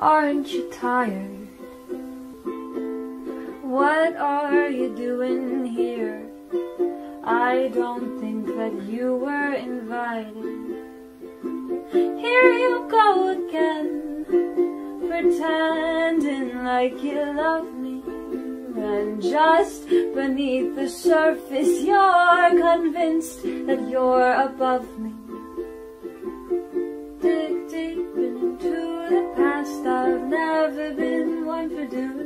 Aren't you tired? What are you doing here? I don't think that you were invited. Here you go again, pretending like you love me. And just beneath the surface, you're convinced that you're above me. Never been one for doing.